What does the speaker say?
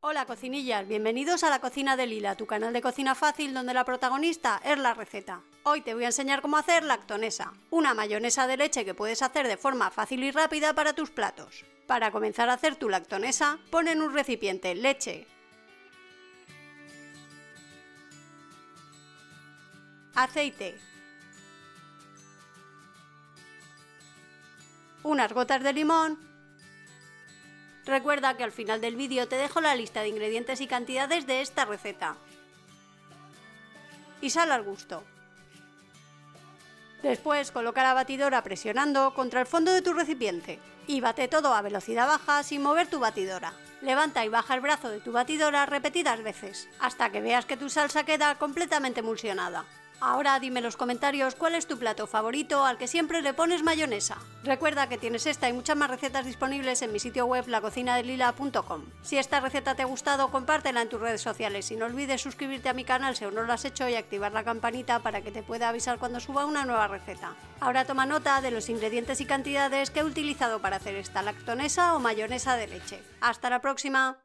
Hola cocinillas, bienvenidos a la cocina de Lila, tu canal de cocina fácil donde la protagonista es la receta. Hoy te voy a enseñar cómo hacer lactonesa, una mayonesa de leche que puedes hacer de forma fácil y rápida para tus platos. Para comenzar a hacer tu lactonesa, pon en un recipiente leche, aceite, unas gotas de limón Recuerda que al final del vídeo te dejo la lista de ingredientes y cantidades de esta receta. Y sal al gusto. Después coloca la batidora presionando contra el fondo de tu recipiente y bate todo a velocidad baja sin mover tu batidora. Levanta y baja el brazo de tu batidora repetidas veces, hasta que veas que tu salsa queda completamente emulsionada. Ahora dime en los comentarios cuál es tu plato favorito al que siempre le pones mayonesa. Recuerda que tienes esta y muchas más recetas disponibles en mi sitio web lacocinadelila.com. Si esta receta te ha gustado, compártela en tus redes sociales y no olvides suscribirte a mi canal si aún no lo has hecho y activar la campanita para que te pueda avisar cuando suba una nueva receta. Ahora toma nota de los ingredientes y cantidades que he utilizado para hacer esta lactonesa o mayonesa de leche. ¡Hasta la próxima!